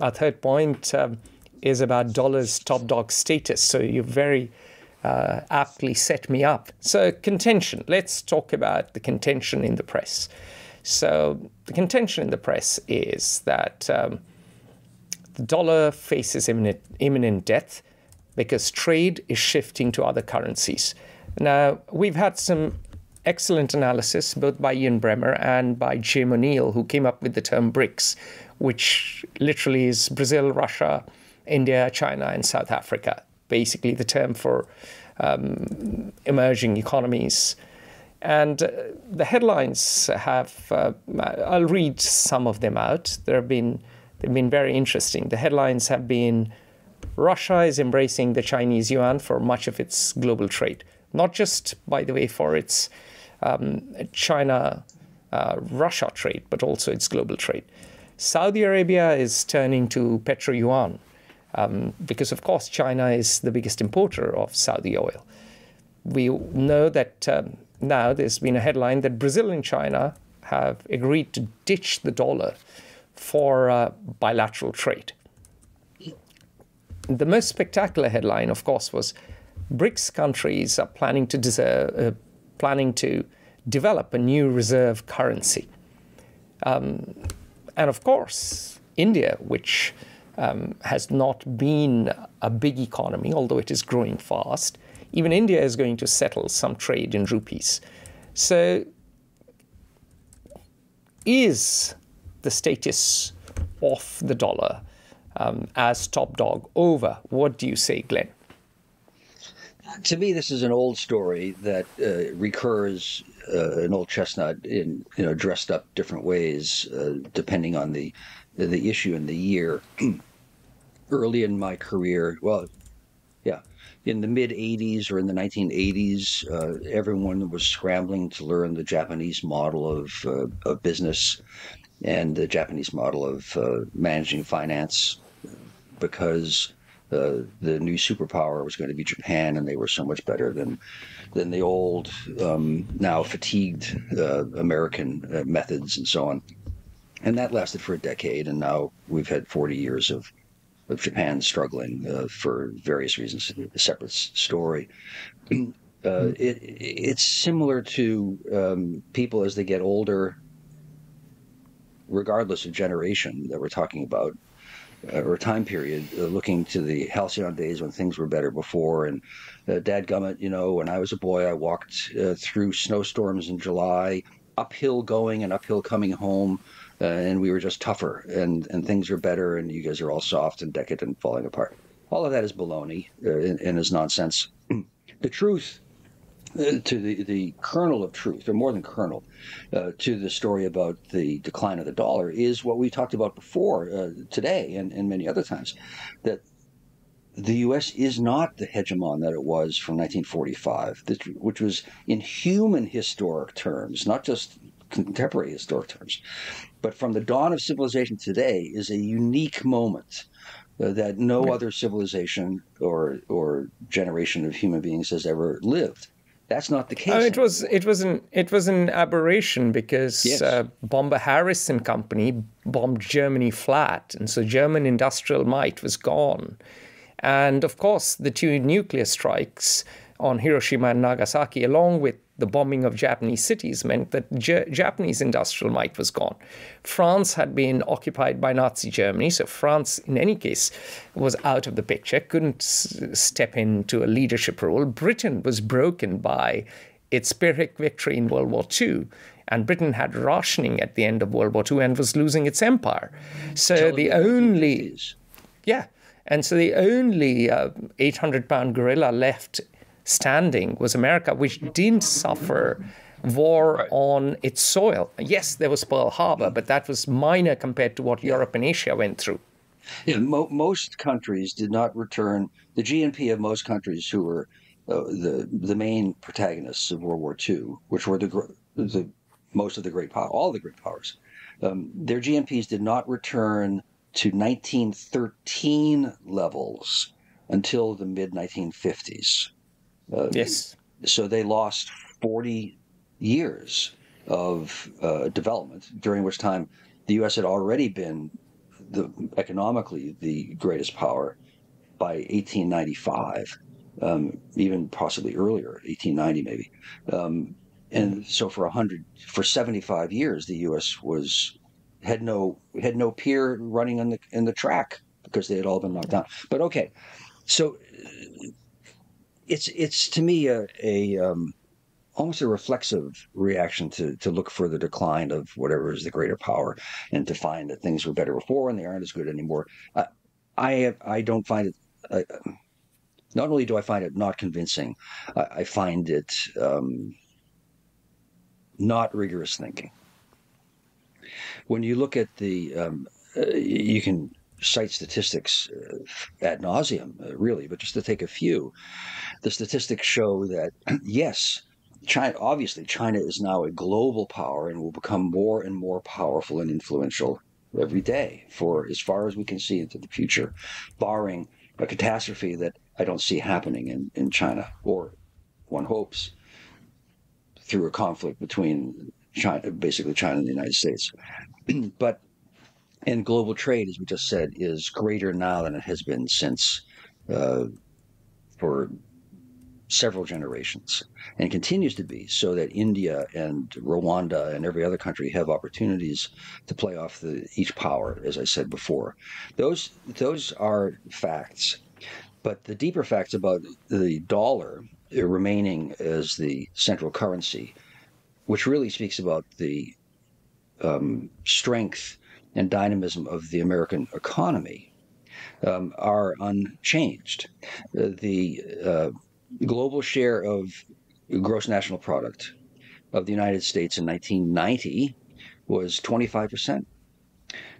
our third point um, is about dollar's top dog status. So you very uh, aptly set me up. So contention. Let's talk about the contention in the press. So the contention in the press is that um, the dollar faces imminent, imminent death because trade is shifting to other currencies. Now, we've had some excellent analysis, both by Ian Bremmer and by Jim O'Neill, who came up with the term BRICS, which literally is Brazil, Russia, India, China, and South Africa. Basically, the term for um, emerging economies. And uh, the headlines have, uh, I'll read some of them out. There have been, they've been very interesting. The headlines have been Russia is embracing the Chinese yuan for much of its global trade, not just, by the way, for its um, China uh, Russia trade, but also its global trade. Saudi Arabia is turning to petro yuan um, because, of course, China is the biggest importer of Saudi oil. We know that um, now there's been a headline that Brazil and China have agreed to ditch the dollar for uh, bilateral trade. The most spectacular headline, of course, was BRICS countries are planning to deserve, uh, planning to develop a new reserve currency. Um, and of course, India, which um, has not been a big economy, although it is growing fast, even India is going to settle some trade in rupees. So, is the status of the dollar um, as top dog over? What do you say, Glenn? To me, this is an old story that uh, recurs, uh, an old chestnut in you know dressed up different ways uh, depending on the the issue and the year. Early in my career, well, yeah, in the mid 80s or in the 1980s, uh, everyone was scrambling to learn the Japanese model of, uh, of business and the Japanese model of uh, managing finance because uh, the new superpower was going to be Japan, and they were so much better than than the old, um, now fatigued uh, American uh, methods and so on. And that lasted for a decade, and now we've had 40 years of of Japan struggling uh, for various reasons. A separate story. Uh, it, it's similar to um, people as they get older, regardless of generation that we're talking about, uh, or time period, uh, looking to the halcyon days when things were better before. And uh, Dad Gummit, you know, when I was a boy, I walked uh, through snowstorms in July, uphill going and uphill coming home uh, and we were just tougher, and and things are better, and you guys are all soft and decadent, falling apart. All of that is baloney uh, and, and is nonsense. the truth to the, the kernel of truth, or more than kernel, uh, to the story about the decline of the dollar is what we talked about before uh, today and, and many other times that the U.S. is not the hegemon that it was from 1945, which was in human historic terms, not just contemporary historic terms, but from the dawn of civilization today is a unique moment uh, that no other civilization or or generation of human beings has ever lived. That's not the case. Oh, it was it was an it was an aberration because yes. uh, Bomber Harris and company bombed Germany flat, and so German industrial might was gone. And of course, the two nuclear strikes on Hiroshima and Nagasaki, along with the bombing of Japanese cities meant that J- Japanese industrial might was gone. France had been occupied by Nazi Germany, so France, in any case, was out of the picture, couldn't s- step into a leadership role. Britain was broken by its Pyrrhic victory in World War II. And Britain had rationing at the end of World War II and was losing its empire. So the only. Yeah. And so the only uh, 800 pound gorilla left standing was America, which didn't suffer war right. on its soil. Yes, there was Pearl Harbor, but that was minor compared to what Europe and Asia went through. Yeah, mo- most countries did not return the GNP of most countries who were uh, the the main protagonists of World War II, which were the the most of the great power, all the great powers. Um, their GNPs did not return to 1913 levels until the mid 1950s. Uh, yes. So they lost 40 years of uh, development, during which time the U.S. had already been the economically the greatest power by 1895, um, even possibly earlier, 1890 maybe. Um, and so for a hundred, for 75 years, the U.S. was had no had no peer running in the in the track because they had all been knocked down. But okay, so it's it's to me a, a um, almost a reflexive reaction to to look for the decline of whatever is the greater power and to find that things were better before and they aren't as good anymore. Uh, I I don't find it. Uh, not only do I find it not convincing, I, I find it um, not rigorous thinking. When you look at the, um, uh, you can cite statistics uh, ad nauseum, uh, really, but just to take a few, the statistics show that yes, China obviously China is now a global power and will become more and more powerful and influential every day for as far as we can see into the future, barring a catastrophe that I don't see happening in, in China, or one hopes through a conflict between China, basically China and the United States. but and global trade, as we just said, is greater now than it has been since uh, for several generations and continues to be so that India and Rwanda and every other country have opportunities to play off the each power as I said before. Those those are facts. But the deeper facts about the dollar remaining as the central currency which really speaks about the um, strength and dynamism of the American economy um, are unchanged. Uh, the uh, global share of gross national product of the United States in 1990 was 25%.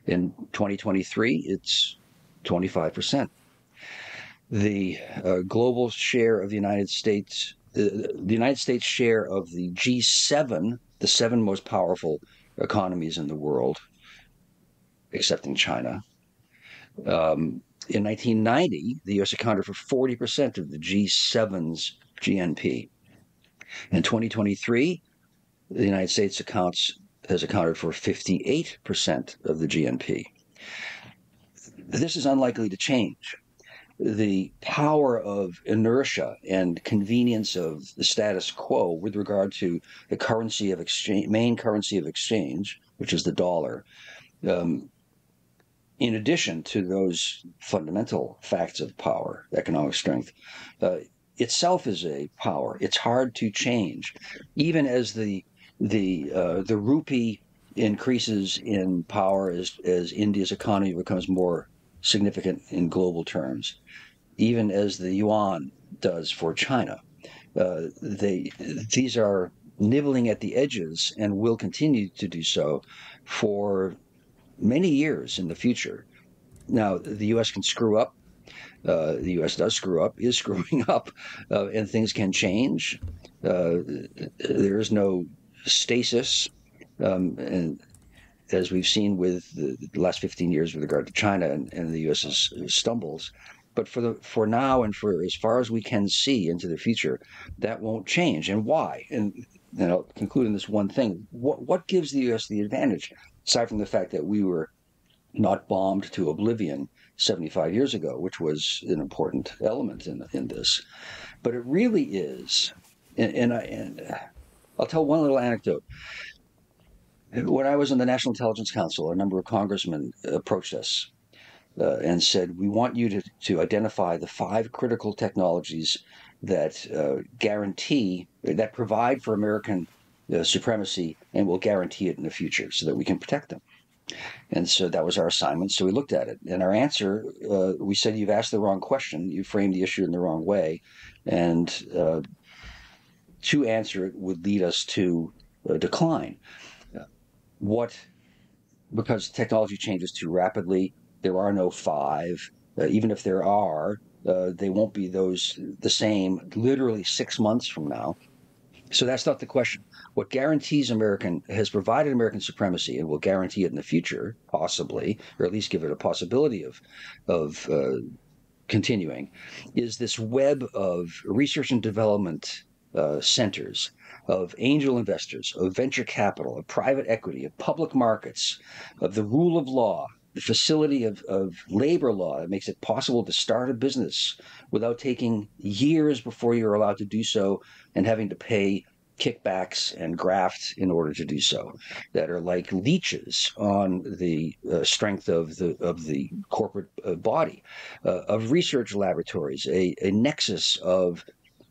In 2023, it's 25%. The uh, global share of the United States, uh, the United States share of the G7, the seven most powerful economies in the world, excepting China, um, in 1990, the U.S. accounted for 40% of the G7's GNP. In 2023, the United States accounts has accounted for 58% of the GNP. This is unlikely to change. The power of inertia and convenience of the status quo with regard to the currency of exchange, main currency of exchange, which is the dollar, um, in addition to those fundamental facts of power, economic strength, uh, itself is a power. It's hard to change, even as the the uh, the rupee increases in power as as India's economy becomes more significant in global terms, even as the yuan does for China. Uh, they these are nibbling at the edges and will continue to do so for many years in the future. Now, the U.S. can screw up. Uh, the U.S. does screw up, is screwing up, uh, and things can change. Uh, there is no stasis, um, and as we've seen with the, last 15 years with regard to China and, and the U.S.'s stumbles. But for the for now and for as far as we can see into the future, that won't change. And why? And then I'll conclude in this one thing. What what gives the U.S. the advantage? Aside from the fact that we were not bombed to oblivion 75 years ago, which was an important element in, in this. But it really is, and, and, I, and I'll tell one little anecdote. When I was in the National Intelligence Council, a number of congressmen approached us uh, and said, We want you to, to identify the five critical technologies that uh, guarantee, that provide for American uh, supremacy and will guarantee it in the future so that we can protect them. And so that was our assignment. So we looked at it. And our answer, uh, we said, You've asked the wrong question. You framed the issue in the wrong way. And uh, to answer it would lead us to a decline. What, because technology changes too rapidly, there are no five. Uh, even if there are, uh, they won't be those the same literally six months from now. So that's not the question. What guarantees American has provided American supremacy and will guarantee it in the future, possibly, or at least give it a possibility of of uh, continuing, is this web of research and development uh, centers, of angel investors, of venture capital, of private equity, of public markets, of the rule of law, facility of, of labor law that makes it possible to start a business without taking years before you're allowed to do so and having to pay kickbacks and graft in order to do so that are like leeches on the uh, strength of the of the corporate uh, body uh, of research laboratories a, a nexus of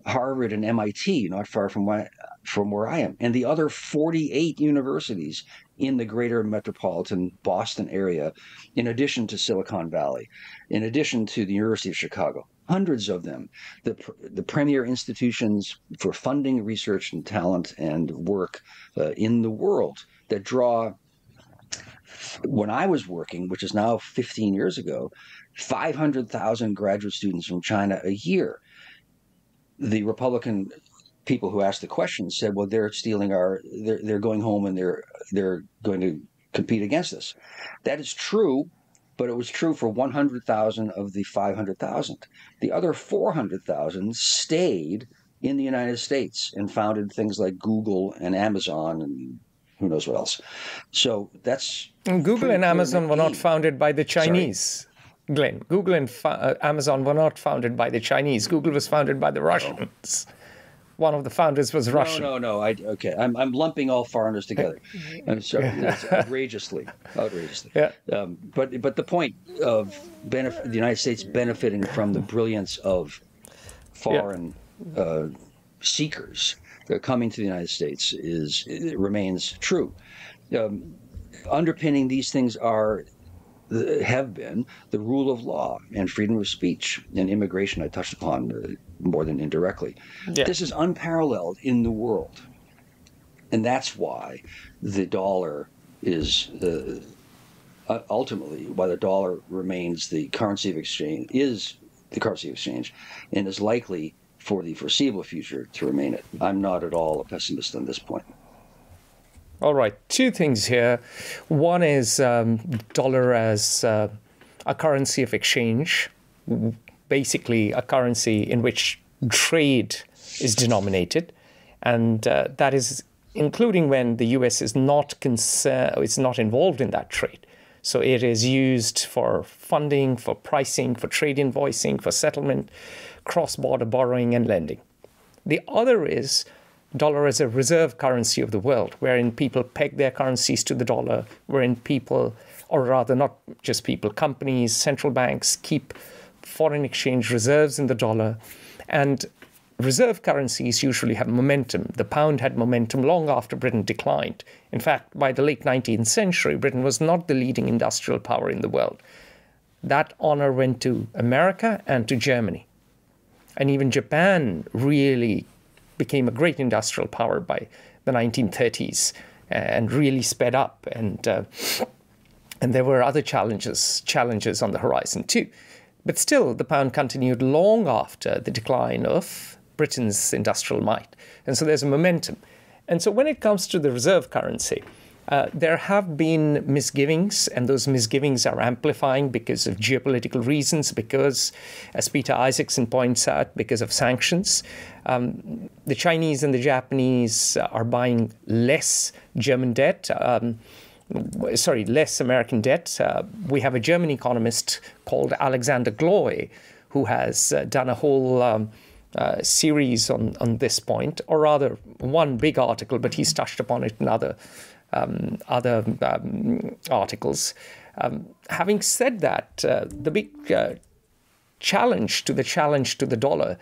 Harvard and MIT not far from my, from where I am and the other 48 universities in the greater metropolitan Boston area in addition to Silicon Valley in addition to the University of Chicago hundreds of them, the, the premier institutions for funding research and talent and work uh, in the world that draw when I was working, which is now 15 years ago, 500,000 graduate students from China a year. The Republican people who asked the question said, "Well, they're stealing our, they're, they're going home and they're they're going to compete against us." That is true but it was true for 100,000 of the 500,000. The other 400,000 stayed in the United States and founded things like Google and Amazon and who knows what else. So that's and Google and Amazon were not founded by the Chinese. Sorry? Glenn, Google and uh, Amazon were not founded by the Chinese. Google was founded by the Russians. Oh one of the founders was Russian. No, no, no. I, okay, I'm, I'm lumping all foreigners together. I'm sorry, that's outrageously, outrageously. Yeah. Um, but but the point of benef- the United States benefiting from the brilliance of foreign yeah. uh, seekers that are coming to the United States is remains true. Um, underpinning these things are have been the rule of law and freedom of speech and immigration. I touched upon uh, more than indirectly. Yeah. This is unparalleled in the world, and that's why the dollar is uh, ultimately why the dollar remains the currency of exchange is the currency of exchange, and is likely for the foreseeable future to remain it. I'm not at all a pessimist on this point. All right, two things here. One is um, dollar as uh, a currency of exchange, basically a currency in which trade is denominated, and uh, that is including when the U.S. is not concern, is not involved in that trade. So it is used for funding, for pricing, for trade invoicing, for settlement, cross-border borrowing and lending. The other is dollar as a reserve currency of the world, wherein people peg their currencies to the dollar, wherein people, or rather not just people, companies, central banks keep foreign exchange reserves in the dollar. And reserve currencies usually have momentum. The pound had momentum long after Britain declined. In fact, by the late 19th century, Britain was not the leading industrial power in the world. That honor went to America and to Germany. And even Japan really became a great industrial power by the 1930s and really sped up. And uh, and there were other challenges challenges on the horizon too. But still, the pound continued long after the decline of Britain's industrial might. And so there's a momentum. And so when it comes to the reserve currency, uh, there have been misgivings, and those misgivings are amplifying because of geopolitical reasons, because, as Peter Isackson points out, because of sanctions. Um, the Chinese and the Japanese are buying less German debt. Um, sorry, less American debt. Uh, we have a German economist called Alexander Gloy who has uh, done a whole um, uh, series on, on this point, or rather, one big article, but he's touched upon it in other um, other um, articles. Um, having said that, uh, the big uh, challenge to the challenge to the dollar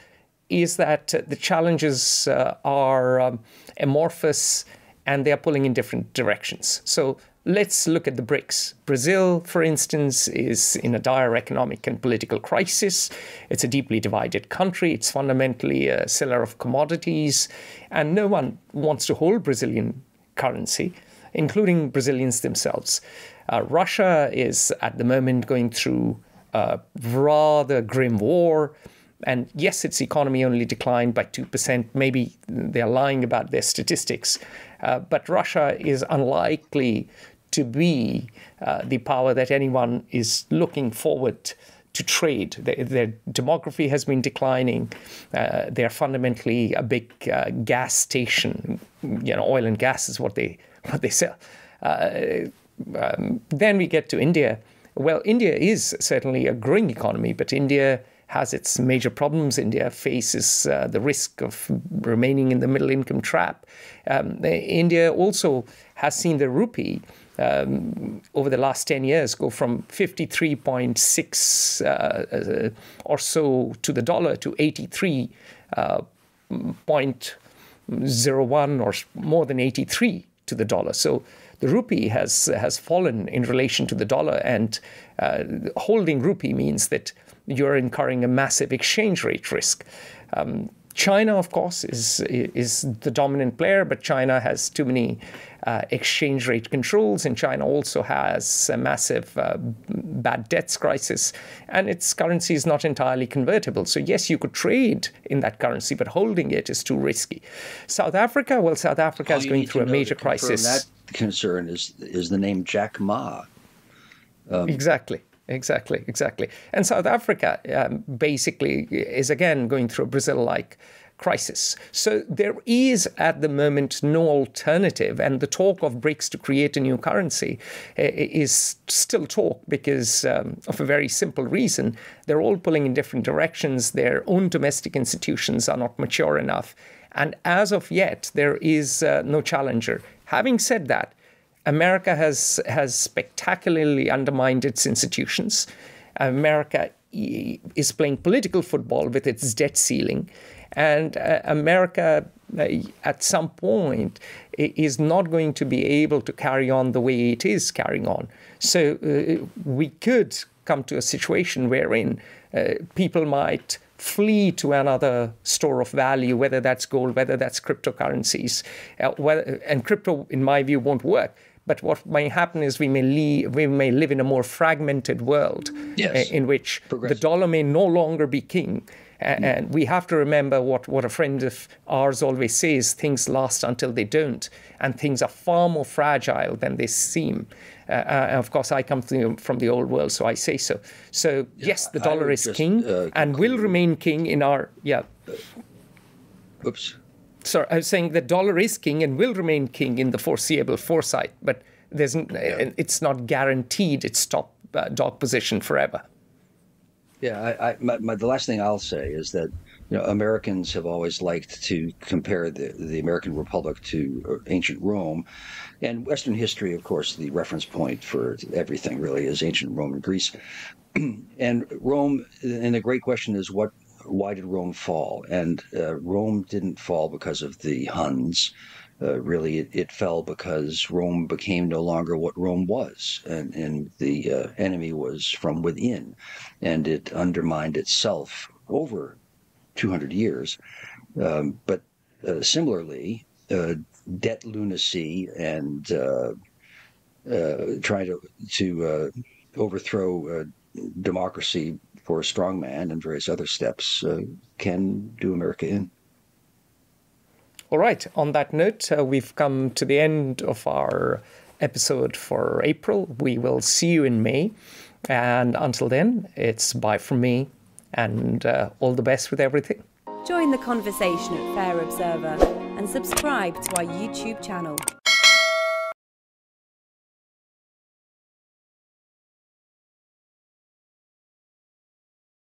is that uh, the challenges uh, are um, amorphous and they are pulling in different directions. So let's look at the BRICS. Brazil, for instance, is in a dire economic and political crisis. It's a deeply divided country. It's fundamentally a seller of commodities, and no one wants to hold Brazilian currency including Brazilians themselves. Uh, Russia is at the moment going through a rather grim war. And yes, its economy only declined by 2%. Maybe they're lying about their statistics. Uh, but Russia is unlikely to be uh, the power that anyone is looking forward to trade. Their, their demography has been declining. Uh, they're fundamentally a big uh, gas station. You know, oil and gas is what they what they sell. Uh, um, then we get to India, Well, India is certainly a growing economy, but India has its major problems. India faces uh, the risk of remaining in the middle income trap. Um, India also has seen the rupee um, over the last 10 years go from 53.6 uh, uh, or so to the dollar to 83. Uh, 0.01 or more than 83 to the dollar. So the rupee has has fallen in relation to the dollar, and uh, holding rupee means that you're incurring a massive exchange rate risk. Um, China, of course, is is the dominant player, but China has too many uh, exchange rate controls, and China also has a massive uh, bad debts crisis, and its currency is not entirely convertible. So yes, you could trade in that currency, but holding it is too risky. South Africa, well, South Africa All is going through a major crisis. That concern is is the name Jack Ma. Exactly. Exactly, exactly. And South Africa um, basically is again going through a Brazil like crisis. So there is at the moment no alternative. And the talk of BRICS to create a new currency uh, is still talk because um, of a very simple reason. They're all pulling in different directions. Their own domestic institutions are not mature enough. And as of yet, there is uh, no challenger. Having said that, America has has spectacularly undermined its institutions. America is playing political football with its debt ceiling, and uh, America, uh, at some point, is not going to be able to carry on the way it is carrying on. So uh, we could come to a situation wherein uh, people might flee to another store of value, whether that's gold, whether that's cryptocurrencies, uh, whether, and crypto, in my view, won't work. But what may happen is we may, leave, we may live in a more fragmented world Yes. uh, in which the dollar may no longer be king. And we have to remember what, what a friend of ours always says things last until they don't. And things are far more fragile than they seem. Uh, uh, of course, I come from the, from the old world, so I say so. So, yes, the dollar is just, king uh, and will remain king in our. Yeah. Oops. Sorry, I was saying the dollar is king and will remain king in the foreseeable foresight, but there's, n it's not guaranteed its top uh, dog position forever. Yeah, I, I my, my, the last thing I'll say is that you know Americans have always liked to compare the the American Republic to uh, ancient Rome, and Western history, of course, the reference point for everything really is ancient Rome and Greece, and Rome. And the great question is what. Why did Rome fall? And uh, Rome didn't fall because of the Huns. Uh, really, it, it, fell because Rome became no longer what Rome was, and, and the uh, enemy was from within, and it undermined itself over 200 years. Um, but uh, similarly, uh, debt lunacy and uh, trying to to overthrow democracy for a strong man and various other steps can do America in. All right. On that note, uh, we've come to the end of our episode for April. We will see you in May. And until then, it's bye from me and uh, all the best with everything. Join the conversation at Fair Observer and subscribe to our YouTube channel.